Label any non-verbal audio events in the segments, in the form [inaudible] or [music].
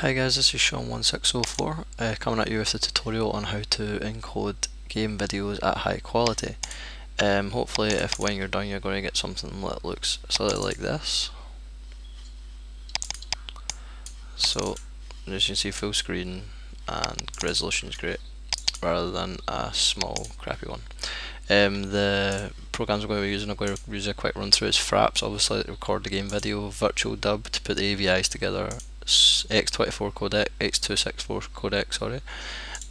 Hi guys, this is Sean1604 uh, coming at you with a tutorial on how to encode game videos at high quality. Um, hopefully if when you're done you're going to get something that looks slightly like this. So as you can see full screen and resolution is great rather than a small crappy one. Um, the programs I'm going to be using, I'm going to use a quick run through is Fraps obviously to record the game video, Virtual Dub to put the AVIs together, X24 codec, X264 codec, sorry,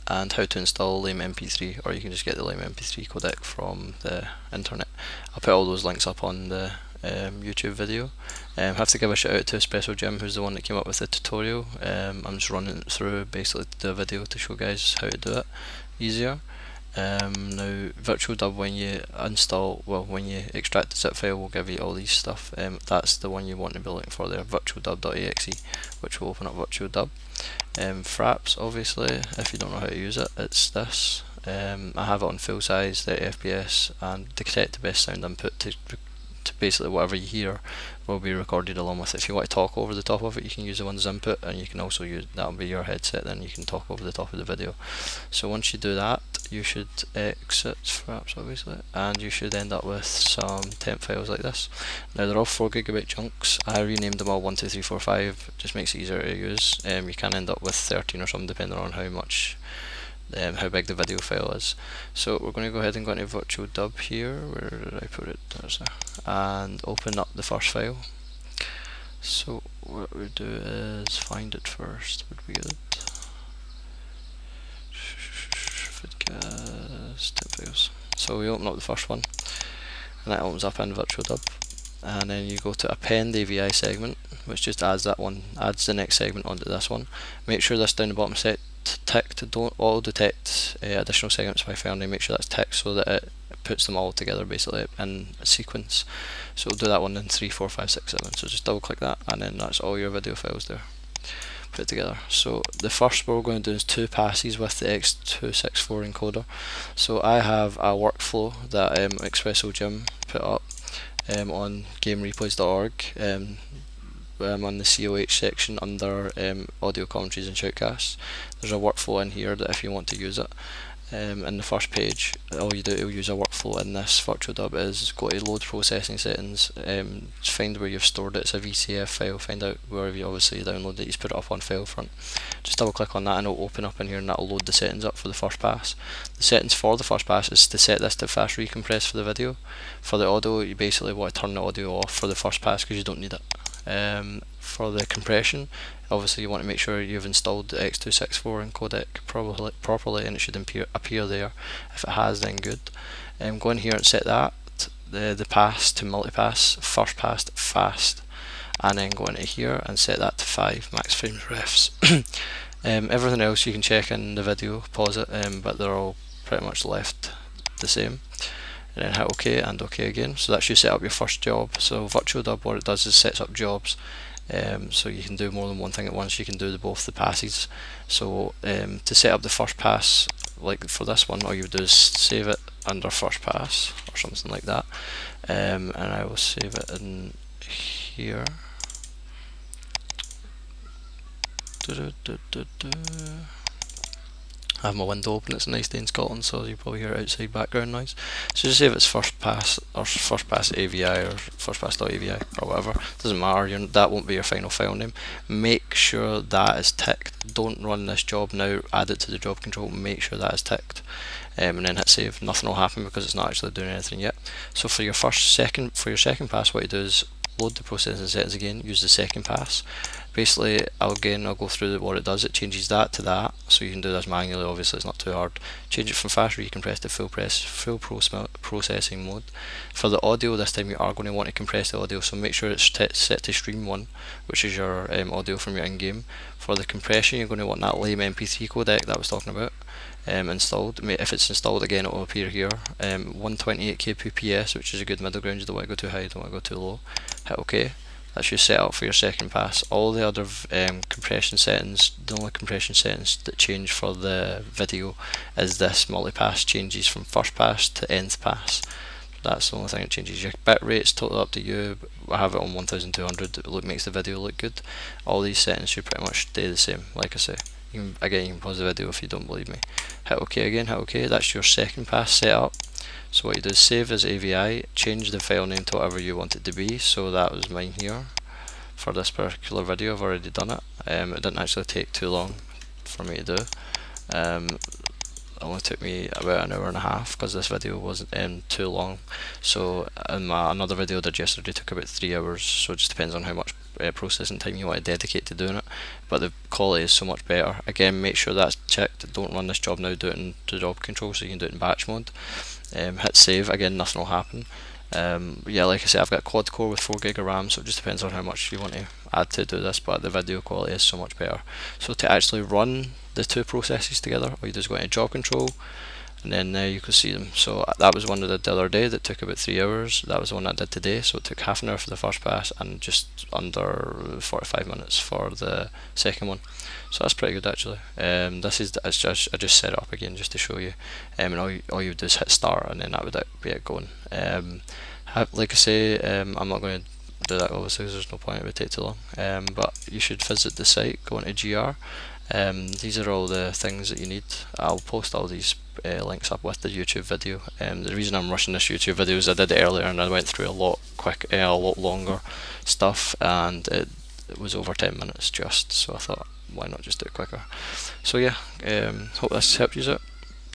and how to install Lame MP3, or you can just get the Lame MP3 codec from the internet. I'll put all those links up on the um, YouTube video. Um, have to give a shout out to Espresso Jim, who's the one that came up with the tutorial. Um, I'm just running through basically the video to show guys how to do it easier. Um, now, Virtual Dub, when you install, well, when you extract the zip file, will give you all these stuff. Um, that's the one you want to be looking for there, virtualdub.exe, which will open up Virtual Dub. Um, Fraps, obviously, if you don't know how to use it, it's this. Um, I have it on full size, 30 FPS, and set the best sound input to basically whatever you hear will be recorded along with it. If you want to talk over the top of it, you can use the one's input, and you can also use that'll be your headset. Then you can talk over the top of the video. So once you do that, you should exit Fraps obviously, and you should end up with some temp files like this. Now they're all four gigabyte chunks. I renamed them all one, two, three, four, five. Just makes it easier to use. Um, you can end up with 13 or something depending on how much um, how big the video file is. So we're going to go ahead and go into Virtual Dub here, where did I put it, there's there, and open up the first file. So what we do is find it first, would be good. So we open up the first one, and that opens up in Virtual Dub. And then you go to append AVI segment, which just adds that one, adds the next segment onto this one. Make sure this down the bottom set ticked, don't auto detect uh, additional segments by Fernie, make sure that's ticked so that it puts them all together basically in a sequence. So we'll do that one in 3, 4, 5, 6, 7. So just double click that and then that's all your video files there put together. So the first we're going to do is two passes with the X264 encoder. So I have a workflow that um, Espresso Jim put up um, on gamereplays.org. Um, um, on the COH section under um, audio commentaries and shoutcasts. There's a workflow in here that if you want to use it, um, in the first page, all you do to use a workflow in this virtual dub is go to load processing settings, um, find where you've stored it, it's a VCF file, find out where you obviously download it, you put it up on FileFront. Just double click on that and it'll open up in here and that'll load the settings up for the first pass. The settings for the first pass is to set this to fast recompress for the video. For the audio, you basically want to turn the audio off for the first pass because you don't need it. Um, for the compression, obviously you want to make sure you've installed the X264 encodec properly, properly and it should appear, appear there. If it has, then good. Um, go in here and set that, the, the pass to multipass, first pass fast, and then go into here and set that to 5 max frames refs. [coughs] um, everything else you can check in the video, pause it, um, but they're all pretty much left the same and then hit OK and OK again. So that's you set up your first job. So Virtual Dub what it does is sets up jobs um, so you can do more than one thing at once. You can do the, both the passes. So um, to set up the first pass, like for this one, all you do is save it under first pass or something like that. Um, and I will save it in here. I have my window open, it's a nice day in Scotland, so you probably hear outside background noise. So just say if it's first pass or first pass AVI or first pass.avi or whatever, doesn't matter, You're, that won't be your final file name. Make sure that is ticked. Don't run this job now, add it to the job control, make sure that is ticked. Um, and then hit save. Nothing will happen because it's not actually doing anything yet. So for your first second for your second pass what you do is load the processing settings again, use the second pass. Basically, again, I'll go through what it does. It changes that to that, so you can do this manually. Obviously, it's not too hard. Change it from fast recompress to full press, full processing mode. For the audio, this time you are going to want to compress the audio, so make sure it's set to stream one, which is your um, audio from your in-game. For the compression, you're going to want that lame MP3 codec that I was talking about. Um, installed. If it's installed again, it will appear here. Um, 128 kbps, which is a good middle ground. You don't want to go too high, you don't want to go too low. Hit OK. That's your setup for your second pass. All the other um, compression settings, the only compression settings that change for the video is this multi-pass changes from first pass to nth pass. That's the only thing that changes. Your bit rate's totally up to you. I have it on 1200 it makes the video look good all these settings should pretty much stay the same like I say again you can pause the video if you don't believe me. Hit OK again hit OK. That's your second pass setup so what you do is save as AVI change the file name to whatever you want it to be. So that was mine here for this particular video. I've already done it. Um, it didn't actually take too long for me to do. Um, only took me about an hour and a half because this video wasn't um, too long. So in my another video I did yesterday took about three hours so it just depends on how much uh, processing time you want to dedicate to doing it. But the quality is so much better. Again make sure that's checked. Don't run this job now do it in the job control so you can do it in batch mode. Um, hit save. Again nothing will happen um, yeah, like I said, I've got quad core with 4 gig of RAM, so it just depends on how much you want to add to do this, but the video quality is so much better. So to actually run the two processes together, all you do is go into job control, and then there you can see them. So uh, that was one I did the other day that took about three hours. That was the one I did today, so it took half an hour for the first pass and just under 45 minutes for the second one. So that's pretty good actually. Um, this is it's just I just set it up again just to show you, um, and all you, all you do is hit start and then that would be it going. Um, like I say, um, I'm not going to do that obviously because there's no point it would take too long. Um, but you should visit the site, go into GR. Um, these are all the things that you need. I'll post all these uh, links up with the YouTube video. Um, the reason I'm rushing this YouTube video is I did it earlier and I went through a lot quick, uh, a lot longer stuff, and it, it was over 10 minutes just. So I thought, why not just do it quicker? So yeah, um, hope this helped you out.